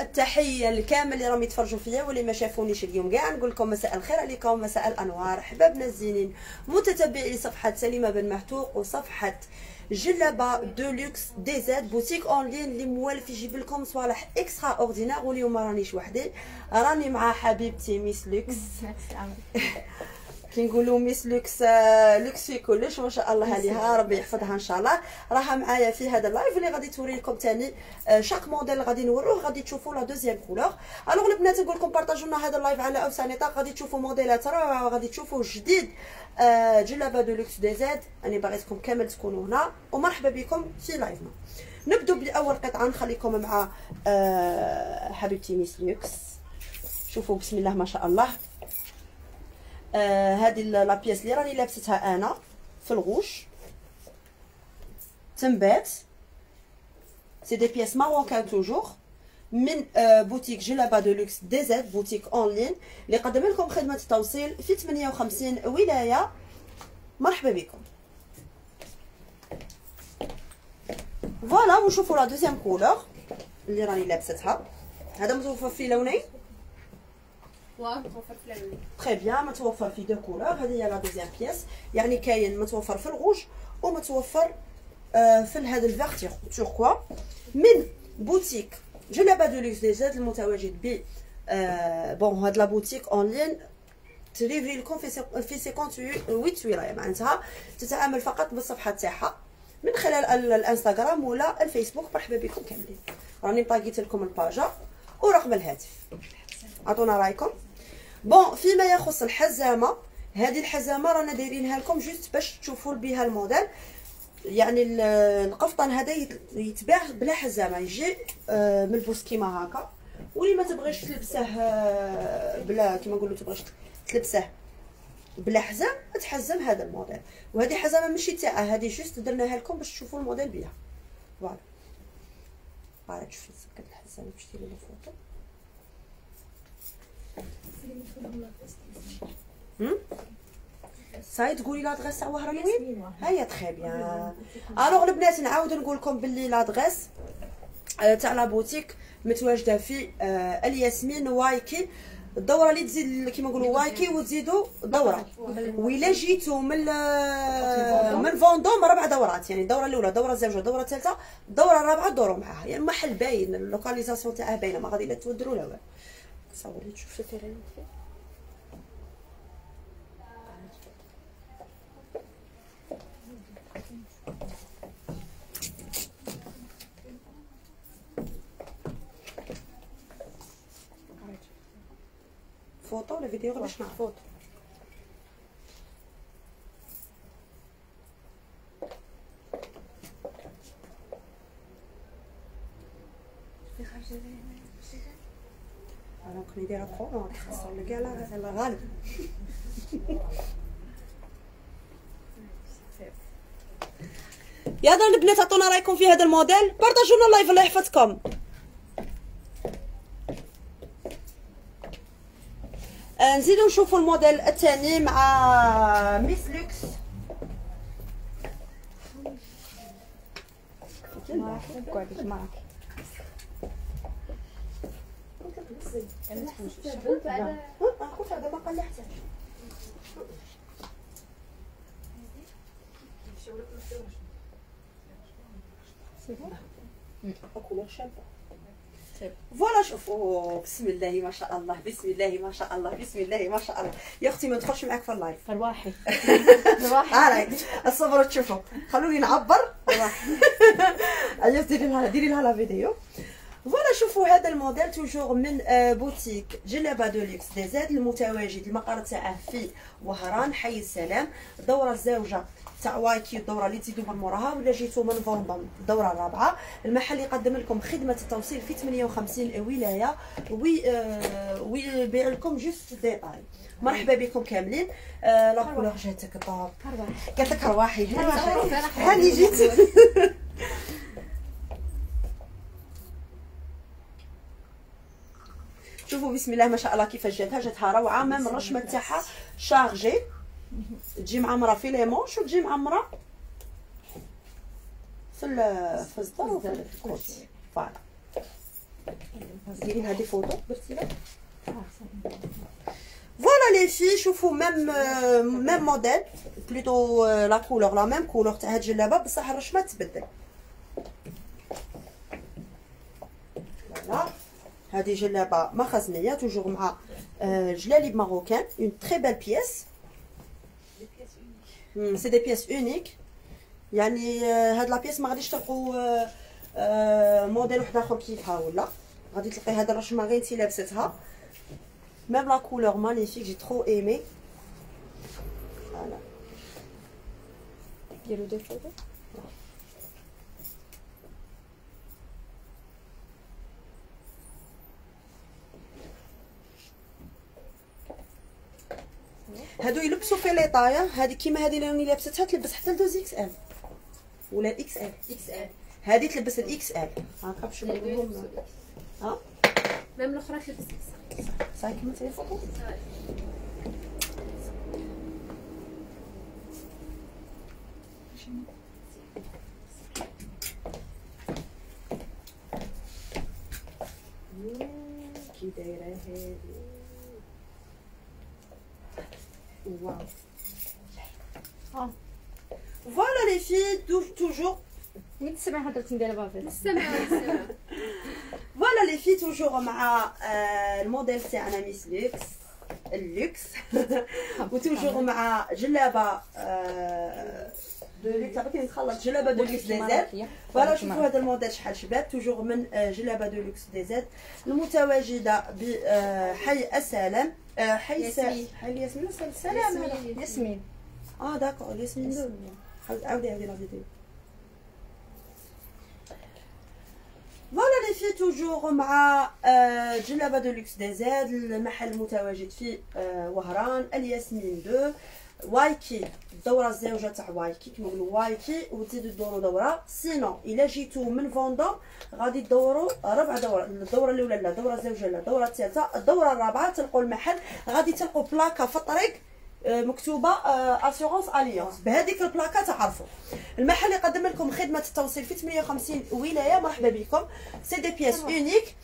التحية لكامل اللي راهم يتفرجوا فيا واللي ما شافونيش اليوم. كاع نقول لكم مساء الخير عليكم مساء الأنوار. حبابنا الزينين متتبعي صفحة سليمة بن معتوق وصفحة جلابة de luxe dz boutique en ligne اللي موالف يجيب لكم صوالح extraordinaires واليوم رانيش وحدي. راني مع حبيبتي Miss Luxe. كي نقولوا Miss Luxe luxe في كلش ما شاء الله عليها ربي يحفظها إن شاء الله. راها معايا في هذا ال live اللي غادي توري لكم ثاني chaque modèle غادي نوروه غادي تشوفوا la deuxième couleur. alors البنات نقول لكم بارطاجوا لنا هذا ال live على أوسع نطاق غادي تشوفوا موديلات روعه وغادي تشوفوا جديد جلابة de luxe dz أنا باغيتكم كامل تكونوا هنا ومرحبا بكم في live نا نبدو بأول قطعة نخليكم مع حبيبتي Miss Luxe. شوفوا بسم الله ما شاء الله. هذه la pièce اللي راني لابستها أنا في الغوش. تنبات. c'est des pièces marocaines toujours من بوتيك جلابا de luxe dz boutique en ligne اللي قدم لكم خدمة التوصيل في 58 ولاية. مرحبا بكم. voilà ونشوفوا la deuxième couleur اللي راني لابستها. هذا متوفر في لونين très bien متوفر في deux couleurs هذه هي la deuxième pièce. يعني كاين متوفر في الغوج ومتوفر آه في هذا ال vert turquoise من بوتيك جلابه de luxe dz المتواجد ب bon هاد la boutique en ligne تليفري لكم في في 58 ولايه معناتها تتعامل فقط بالصفحة تاعها من خلال الانستغرام ولا الفيسبوك مرحبا بكم كاملين. راني طاقيت لكم ال page ورقم الهاتف. عطونا رأيكم. bon فيما يخص الحزامة هذه الحزامة رانا دايرينها لكم juste باش تشوفوا بها الموديل. يعني القفطان هذا يتباع بلا حزامة يجي ملبوس كيما هكا. واللي ما تبغيش تلبسه بلا كيما نقولوا تبغيش تلبسه بلا حزام تحزم هذا الموديل. وهذه حزامة ماشي تاعها هذه juste درناها لكم باش تشوفوا الموديل بها voilà. شوفي سكت الحزامة باش ديري له photo ça y est تقولي l'adresse تاع وهران وين هيا très bien alors البنات نعاود نقول لكم باللي l'adresse تاع la boutique متواجدة في الياسمين وايكي. الدوره اللي تزيد كيما نقولوا وايكي وتزيدوا دوره. وإلا جيتوا من من فوندوم ربع دورات. يعني الدورة الأولى الدوره الزوجه الدوره الثالثه الدوره الرابعه دوروا معاها يعني المحل باين ال localisation تاعها باينة ما غادي لا تودروا لا والو. صوري تشوف التيران فوطو ولا فيديو باش نعرف فوطو أنا كاع لا غالب يا دار البنات عطونا رايكم في هذا الموديل. بارطاجوا لنا ال live الله يحفظكم نزيدو نشوفوا الموديل الثاني مع Miss Luxe. معك خذ هذا ما قال حتى couleur شابه voilà شوفوا بسم الله ما شاء الله بسم الله ما شاء الله بسم الله ما شاء الله يا أختي ما ندخلش معاك في ال live رواحي رواحي الصبر تشوفوا خلوني نعبر. رواحي ديري لها ديري لها la vidéo. voilà شوفوا هذا الموديل toujours من بوتيك جلابه de luxe dz المتواجد المقر تاعه في وهران حي السلام الدوره الزوجه تاع وايكي الدوره اللي تزيدوا من موراها ولا جيتوا من فوندوم الدوره الرابعه المحل يقدم لكم خدمه التوصيل في 58 ولايه oui ويبيع لكم juste détail مرحبا بكم كاملين la couleur جاتك طاب قالت لك رواحي هاني جيت شوفوا بسم الله ما شاء الله كيفاش جاتها جاتها روعة même الرشمه تاعها chargée. تجي معمرة في les manches وتجي معمرة. في في الصدر وفي ال côté voilà. ديري هذه فوطو درتي voilà les filles شوفوا même même modèle plutôt la couleur la même couleur تاع هاد الجلابه بصح الرشمة تبدل. voilà. هذه جلابة مخزنية toujours مع جلاليب marocaines une très belle pièce c'est des pièces uniques يعني هاد la pièce ما غاديش تلقوا موديل واحد آخر كيفها ولا؟ غادي تلقي هاد الرشمه غير انت لابستها. même la couleur magnifique j'ai trop aimé voilà ديرو des photos هادو يلبسوا في les tailles هادي كيما هادي اللي راني لابستها تلبس حتى ل deux XL. ولا ال XL. XL. هادي تلبس ال XL. هاكا باش نقولهم. ها؟ même الأخرى تلبس X كيما تاعي فوق كي دايرة هادي. واو voilà les filles toujours مين تسمع هضرت ندير بافيل السمع السمع voilà les filles toujours مع الموديل تاعنا Miss Luxe اللوكس و toujours مع جلابه de luxe عرفتي نتخلط جلابه de luxe DZ voilà شوفوا هذا الموديل شحال شباب toujours من جلابه de luxe DZ المتواجده بحي السلام آه، حي س- ياسمين. حي ياسمين آه d'accord ياسمين deux عاودي عاودي عاودي voilà les filles toujours مع آه، جلابة de luxe DZ المحل المتواجد في آه، وهران. الياسمين deux. وايكي الدوره الزوجه تاع وايكي كيما نقولوا وايكي وتزيدوا تدوروا دورة. sinon إلا جيتو من فوندوم غادي تدوروا ربع دورة الدورة الأولى لا الدوره الزوجه لا الدوره الثالثه الدورة الرابعة تلقوا المحل. غادي تلقوا بلاكا في الطريق آه، مكتوبة assurance Alliance بهذيك البلاكة تعرفوا. المحل يقدم لكم خدمة التوصيل في 58 ولاية. مرحبا بكم. c'est des pièces uniques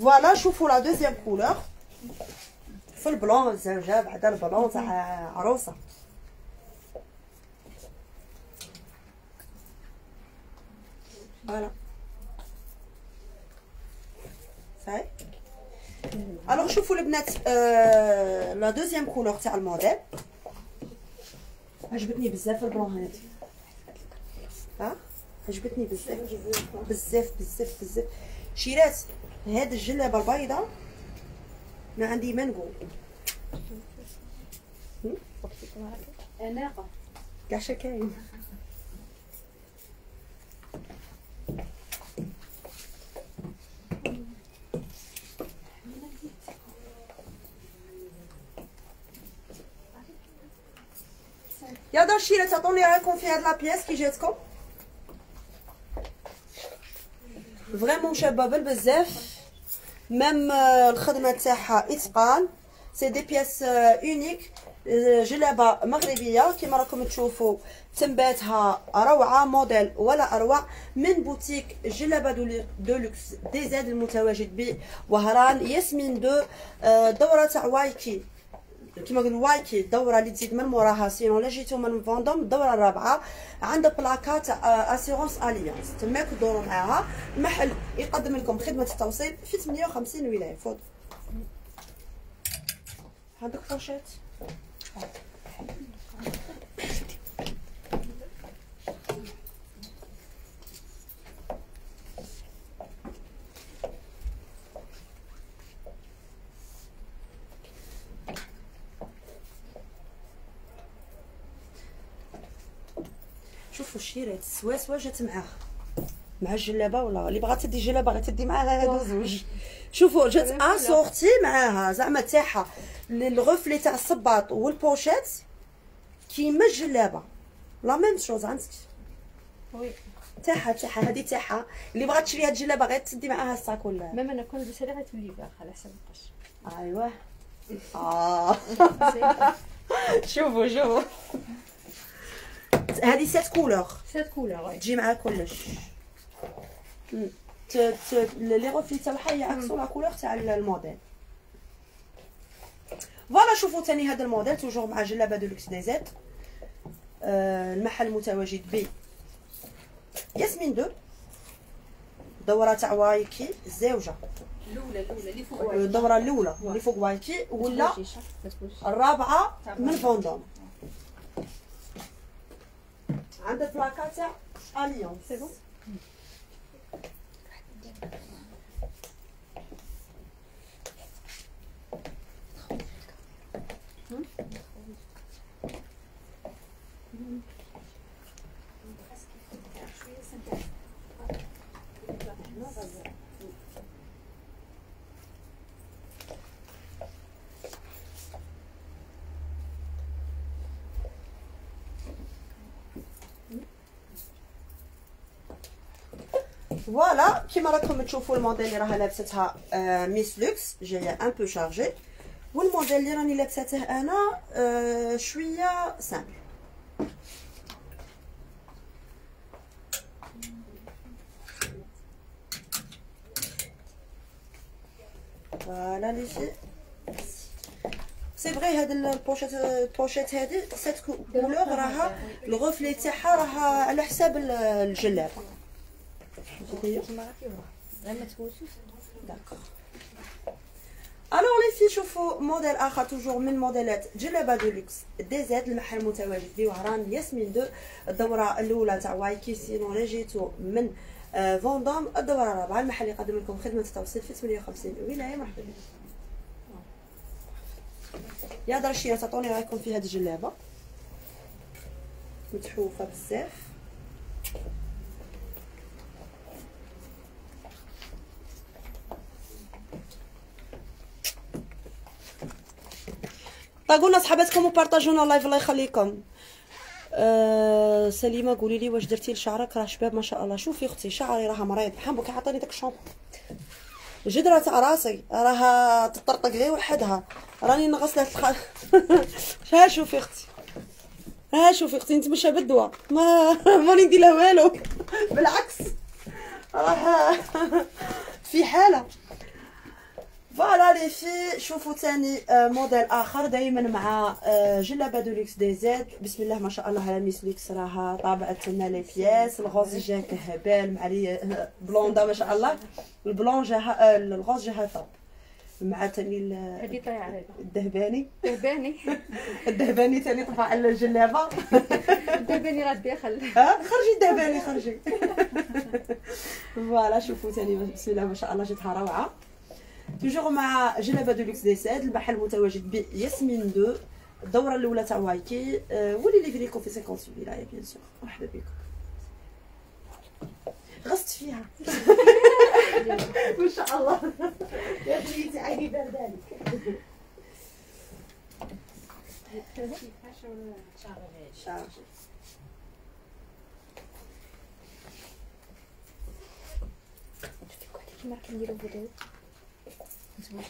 voilà شوفوا la deuxième couleur في ال blanc الزوجه بعد ال blanc تاع عروسه voilà ça y est alors شوفوا البنات آه la deuxième couleur تاع الموديل عجبتني بزاف ال blanc هادي ها عجبتني بزاف بزاف بزاف بزاف شيرات هاد الجلابه البيضاء ما عندي ما نقول. اناقه كاع شا كاين يا عطوني رايكم في هاد la pièce كي جاتكم vraiment شابه بزاف même الخدمه تاعها اتقان c'est des pièces uniques جلابه مغربيه كما راكم تشوفوا تنباتها روعه موديل ولا اروع من بوتيك جلابه de- de luxe DZ المتواجد بوهران ياسمين deux دوره تاع وايكي كما نقولوا وايكي الدوره اللي تزيد من موراها sinon لا جيتو من فوندوم الدوره الرابعه عند بلاكات assurance Alliance تماك دوروا معاها. المحل يقدم لكم خدمة التوصيل في 58 ولاية. فوت. عندك فوشات شوفوا الشيرات السواسوه جات معاها مع الجلابة ولا اللي بغات تدي جلابة غير تدي معاها هادو زوج. شوفوا جات assortie معاها زعما تاعها. ال reflet تاع الصباط وال pochette كيما الجلابة. la même chose عندك oui. تاعها تاعها هذه تاعها. اللي بغات تشري هاد الجلابة غير تدي معاها ال sac ولا؟ même أنا كون لبسها غتولي باخا على حسب القش. ايوا آه. شوفوا شوفوا. هذه cette couleur cette couleur تجي معها كلش مم. ت- ت- les reflets تاعها يعكسوا la couleur تاع الموديل voilà شوفوا ثاني هذا الموديل toujours مع جلابه de luxe DZ آه، المحل المتواجد ب ياسمين deux دوره تاع وايكي الزوجه الاولى الاولى اللي فوق الدوره الاولى اللي فوق وايكي ولا الرابعه من فوندوم عندك بلاكا تاع Alliance c'est bon voilà كيما راكم تشوفوا الموديل اللي راها لابستها Miss Luxe جاية un peu chargée والموديل اللي راني لابسته أنا آه، شوية simple voilà les filles c'est vrai هاد ال pochette ال pochette هادي cette couleur راها ال reflet تاعها راها على حساب ال- الجلابه alors les filles شوفوا موديل اخر toujours من موديلات جلابه de luxe DZ المحل المتواجد بوهران ياسمين deux الدوره الاولى تاع وايكي sinon جيتو من آه، فوندوم الدوره الرابعه المحل يقدم لكم خدمه التوصيل في 58 ولايه مرحبا بكم يا درشيه تعطوني رايكم في هذه الجلابه متحوفه بزاف طاقوا لنا صحاباتكم وبارطاجونا اللايف الله يخليكم أه سليمه قولي لي واش درتي لشعرك راه شباب ما شاء الله شوفي أختي شعري راها مريض حنبك عطيني داك الشامبو جدرة تاع راسي راها تطرطق غير وحدها راني نغسلها الخ... ها شوفي أختي ها شوفي أختي انت ماشيه بالدواء ما ماني ندير لها والو بالعكس راه في حاله voilà les filles شوفوا ثاني موديل اخر دائما مع جلابه de luxe DZ بسم الله ما شاء الله على Miss Luxe راها طابعت لنا les pièces ال rose جا كهبال مع les بلوندا ما شاء الله البلون جاها الغوز جاها طاب مع عليها الدهباني دباني الدهباني ثاني طفى على الجلابه دباني راه داخل خرجي الدهباني خرجي. فوالا شوفوا ثاني بسم الله ما شاء الله جاتها روعه توجور مع جلابه دولوكس دي ساد المحل متواجد بياسمين دو الدوره الاولى تاع وايكي اللي ليكم في 58 ولايه بيان سور مرحبا بكم غصت فيها ما شاء الله يا بنيتي عيني باش ما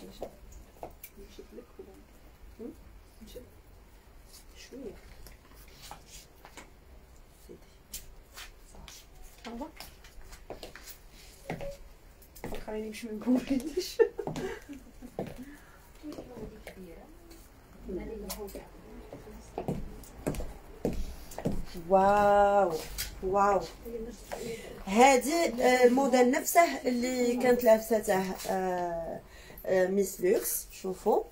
نقولش واو. واو. هذه آه، الموديل نفسه اللي كانت لابسته آه، Miss Luxe شوفوا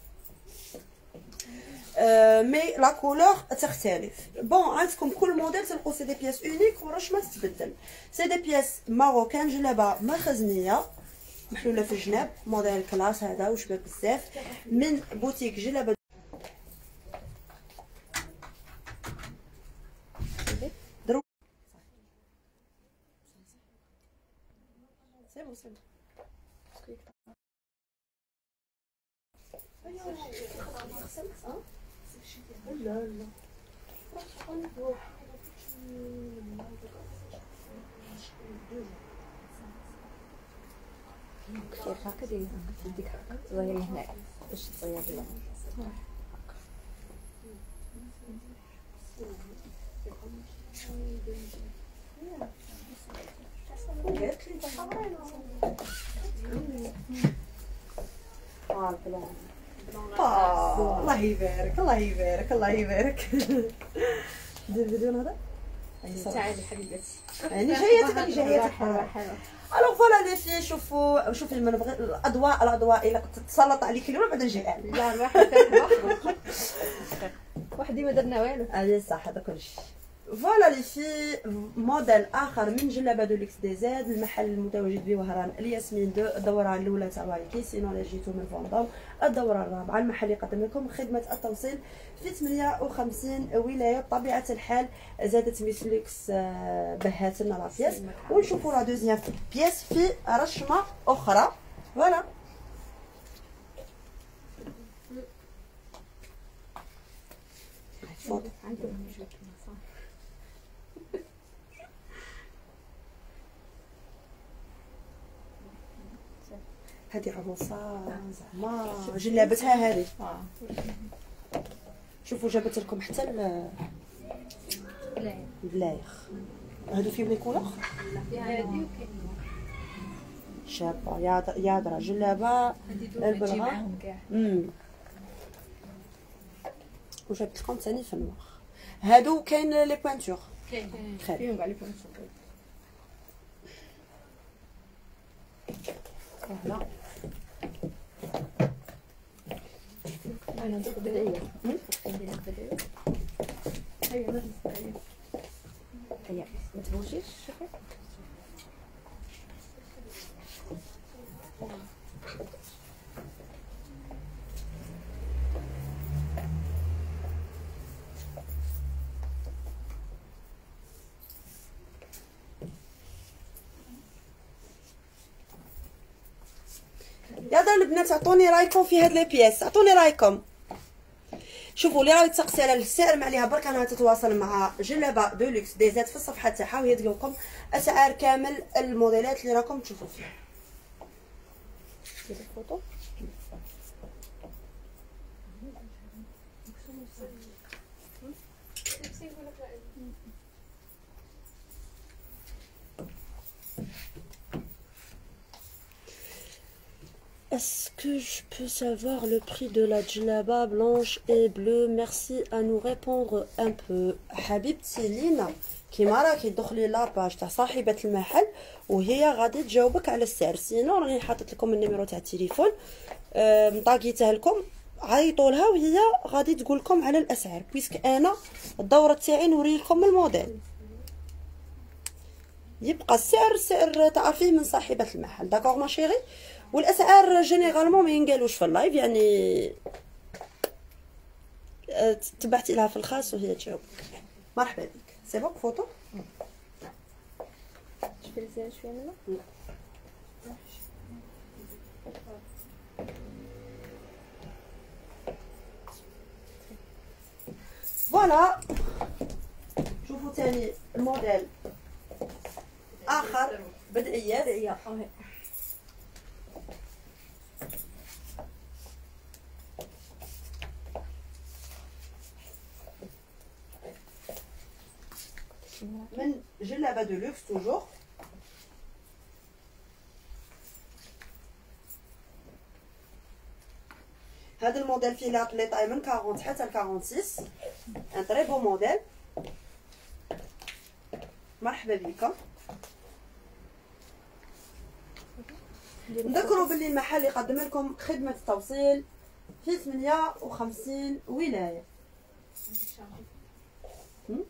mais la couleur تختلف bon عندكم كل موديل تلقوا c'est des pièces uniques ورشمة تتبدل c'est des pièces marocaines جلابه مخزنيه محلوله في الجناب موديل classe هذا وشباب بزاف من بوتيك جلابه سي لا لا كثير هكا دير ديك صغير هنا باش تصير لها قالت لي آه آه، الله يبارك الله يبارك الله يبارك. دير فيديو هذا؟ تعالي حبيبتي. يعني جايتك جايتك حلوة حلوة الوغ فوالا لي في شوفوا شوفي لما نبغي الأضواء الأضواء إلا كنت تسلط عليك اليوم بعد نجي. الان لا الواحد وحدي ما درنا والو. هذه صح هذا كلشي فوالا لي في موديل آخر من جلابة دو لوكس دي زاد المحل المتواجد بوهران الياسمين دو الدورة الأولى تاع واريكي سينو لا جيتو من فوندوم الدورة الرابعة المحل يقدم لكم خدمة التوصيل في 58 ولاية بطبيعة الحال زادت Miss Luxe آه، بهات لنا la pièce ونشوفوا la deuxième pièce في رشمة أخرى. voilà. عندهم صح هذه عروسة زعما جلابتها هذه آه. شوفوا جابت لكم حتى ال- لا البلايخ. هادو فيهم لي كولور؟ شابة. يا در- يا درا جلابه امم وجابت لكم ثاني في النوار هادو كاين لي بوانتور كاين. فيهم كاع لي بونس فوالا يا دار البنات عطوني رأيكم في هاد لي بياس. عطوني رأيكم. شوفوا اللي راهي تسقسي على السعر ما عليها برك أنا تتواصل مع جلابة دولوكس دي زاد في الصفحة تاعها وهي تلقى لكم أسعار كامل الموديلات اللي راكم تشوفوا فيها. Est-ce que je peux savoir le prix de la djellaba blanche et bleue? Merci à nous répondre un peu. حبيبتي لينا كيما راكي تدخلي la page تاع صاحبة المحل وهي غادي تجاوبك على السعر sinon راني حاطط لكم ال numéro تاع التليفون مطاقيته لكم عيطوا لها وهي غادي تقول لكم على الاسعار parce que أنا الدوره تاعي نوري لكم الموديل يبقى السعر سعر تعرفيه من صاحبة المحل d'accord ma chérie والأسعار généralement ما ينقالوش في ال live يعني آه، تبعتي لها في الخاص وهي تجاوبك. مرحبا بك. c'est bon photo شوية منه voilà شوفوا تاني الموديل اخر بدعيات بدعيه من جلابه de luxe toujours هذا الموديل فيه لي لي طاي من 40 حتى ل 46 un très bon modèle مرحبا بكم. نذكروا باللي المحل يقدم لكم خدمة توصيل في 58 ولاية. هم؟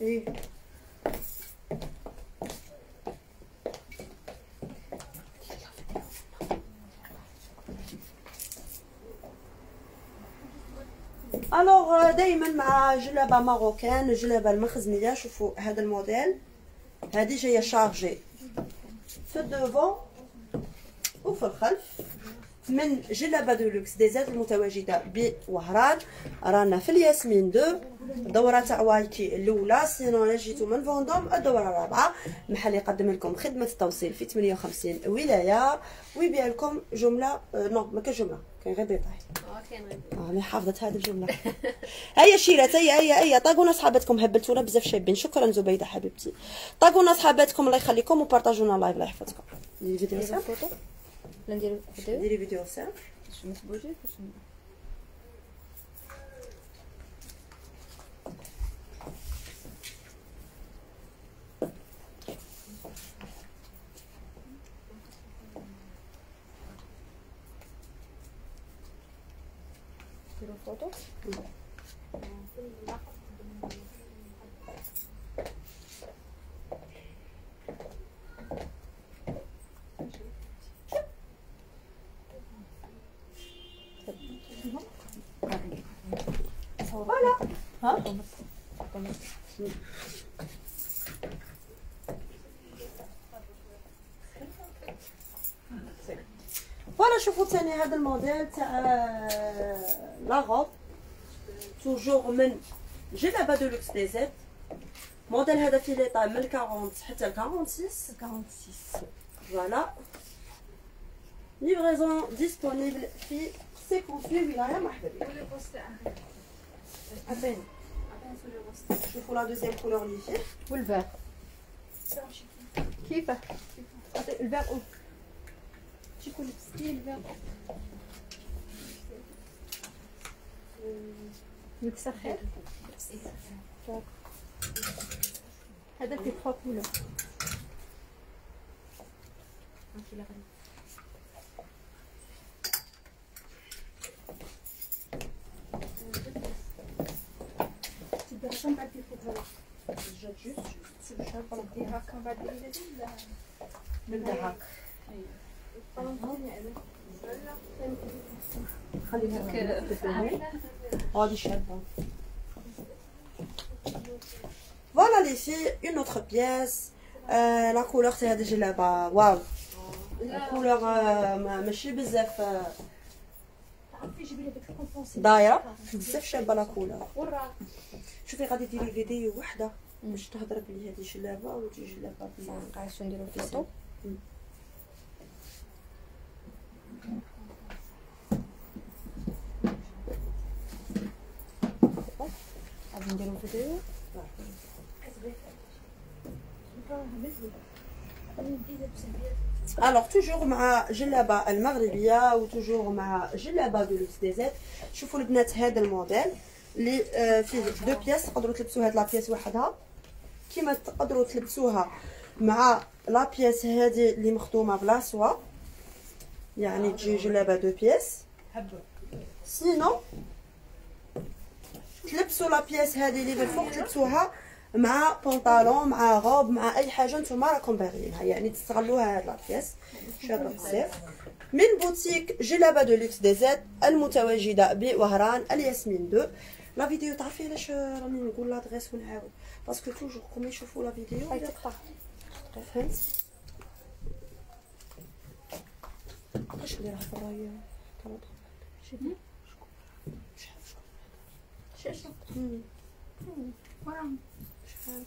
إيه؟ alors دائما مع جلابة marocaine الجلابه المخزنيه شوفوا هذا الموديل. هذه جاية chargée. في ال devant وفي الخلف. من جلابه de luxe DZ المتواجده بوهران رانا في الياسمين deux الدوره تاع وايكي الأولى. sinon جيتو من فوندوم الدورة الرابعة. محل يقدم لكم خدمة التوصيل في 58 ولاية. ويبيع لكم جملة آه، non ما كاين جملة كاين غير آه أنا حافظت هذه الجملة. هيا شيرات هيا هيا هيا. طاقونا صحاباتكم هبلتونا بزاف شابين. شكرا زبيدة حبيبتي. طاقونا صحاباتكم الله يخليكم وبارطاجونا live الله يحفظكم. الفيديو نديرو فوتو ولا نديرو فيديو ديري فيديو سام باش ما تبوجيش باش نديرو photo voilà ها voilà شوفوا ثاني هذا الموديل تاع la robe toujours من جلابه de luxe DZ موديل هذا فيه les tailles من 40 حتى ل 46 46 voilà livraison disponible في 58 ولايه مرحبا بك عفاني شوفوا لا دوزيام كولور اللي فيه والفار كيفاه عطي الفار أو شوفوا الستيل الفار ميكس خير هذا في تخوا كولور نبدا هاك خليها تفهمي هادي شابه voilà les filles une autre pièce la couleur تاع هاد الجلابه واو ال couleur ماشي بزاف آه، دايرة بزاف شابه la couleur شوفي غادي ديري فيديو وحدة باش تهضر بلي هذه جلابه وهذه جلابه بلي. عايش نديرو فوتو. غادي نديرو فيديو. alors toujours مع جلابه المغربيه و toujours مع جلابه de luxe dz شوفوا البنات هذا الموديل آه، فيه deux pièces تقدروا تلبسوا هاد la pièce وحدها كيما تقدروا تلبسوها مع la pièce هذه اللي مخدومه ب la soie يعني تجي جلابه deux pièces sinon تلبسوا la pièce هذه اللي بالفوق تلبسوها مع بنطالون مع غوب مع أي حاجة نتوما راكم باغيينها يعني تستغلوها هاد la pièce. شابه بزاف. من بوتيك جلابة de luxe dz المتواجدة بوهران الياسمين 2 لا فيديو تعرفي علاش راني نقول لادغيس ونعاود؟ باسكو توجور كوم يشوفوا لا فيديو. فهمت؟ اش نديرها في الراي شحال. ورا شحال صاي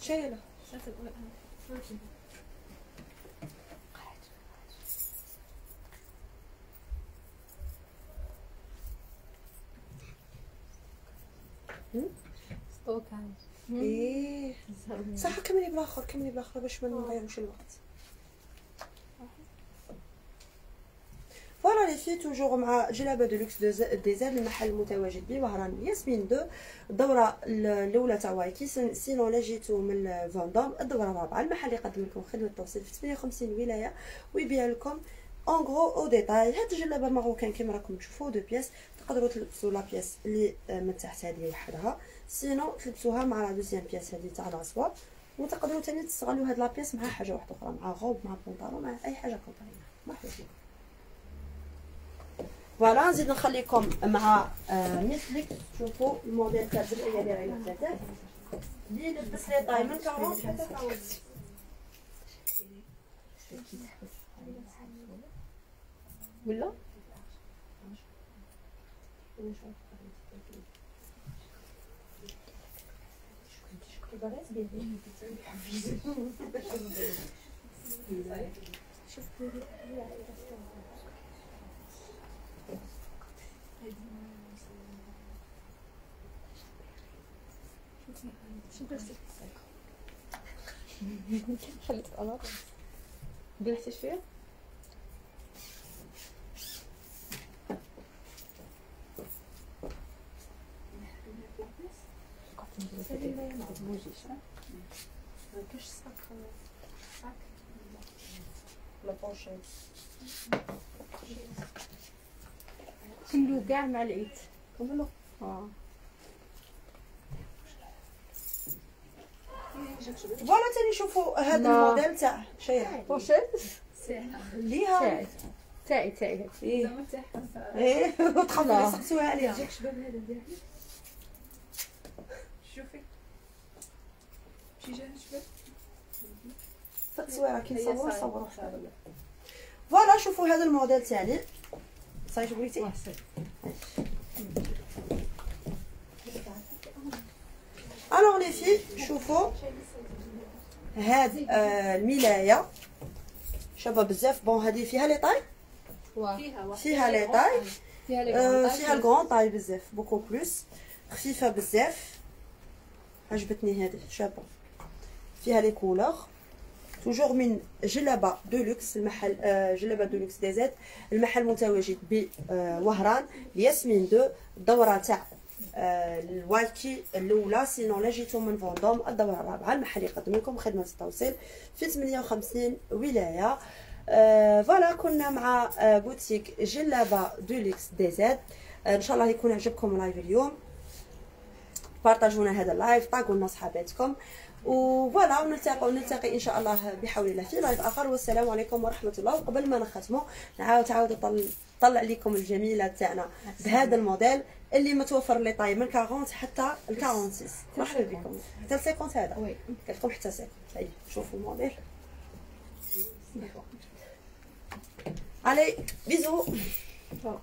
شايله stockage إيه. صح كملي بالاخر كملي بالاخر باش ما نضيعوش الوقت. voilà les filles toujours مع جلابة de luxe dz المحل المتواجد بوهران ياسمين deux. الدوره الأولى تاع وايكي sinon لا جيتو من فاندوم الدورة الرابعة المحل يقدم لكم خدمة توصيل في 58 ولاية ويبيع لكم en gros أو détail هاد الجلابة marocaine كيما راكم تشوفوا deux pièces تقدروا تلبسوا la pièce اللي من تحت هذه وحدها. sinon تلبسوها مع la deuxième pièce هذه تاع la soie وتقدروا تاني تستغلوا هاد la pièce مع حاجة واحدة أخرى مع غوب مع بونطالون مع أي حاجة كنت مرحبا فوالا نزيد نخليكم مع آه، نتفليكس شوفوا الموديل تاع الدريه اللي راهي لابساتها. لبس لي من 40 حتى 40 ولا؟ خليت أنا بلحتي شوية كله كاع مع العيد. كملوا آه. فوالا تاني شوفوا هذا. الموديل تاع شيء. بوشيت ليها. تاعي تاعي تاعي هاد. إيه. إيه وتخافوا لا. يسقسوها عليها. شوفي. شي جا شباب؟ التصويره كي نصور صوروا فوالا شوفوا هذا الموديل تاعي. صاي شو بغيتي alors les filles شوفوا هاد آه، الملايه شابه بزاف bon هذه فيها les tailles فيها les tailles فيها ال grandes tailles بزاف beaucoup plus خفيفه بزاف عجبتني هذه شابه فيها les couleurs toujours من جلبه de luxe المحل آه، جلبه de luxe dz المحل متواجد بوهران ياسمين deux الدوره تاع الوايكي الاولى sinon لا جيتو من فوندوم الدوره الرابعه المحل يقدم لكم خدمه التوصيل في 58 ولايه آه، voilà كنا مع بوتيك جلابه de آه، ان شاء الله يكون عجبكم ال live اليوم بارطاجونا هذا ال live طاقوا لنا صحاباتكم و voilà ونلتقي ونلتقي إن شاء الله بحول الله. في live آخر والسلام عليكم ورحمة الله. وقبل ما نختموا نعاود تعاود نطل- نطلع لكم الجميله تاعنا بهذا الموديل اللي متوفر les tailles من 40 حتى ل 46 مرحبا بكم. حتى ل 50 هذا. oui. قلت لكم حتى 50 هاي شوفوا الموديل. allez bisous. voilà.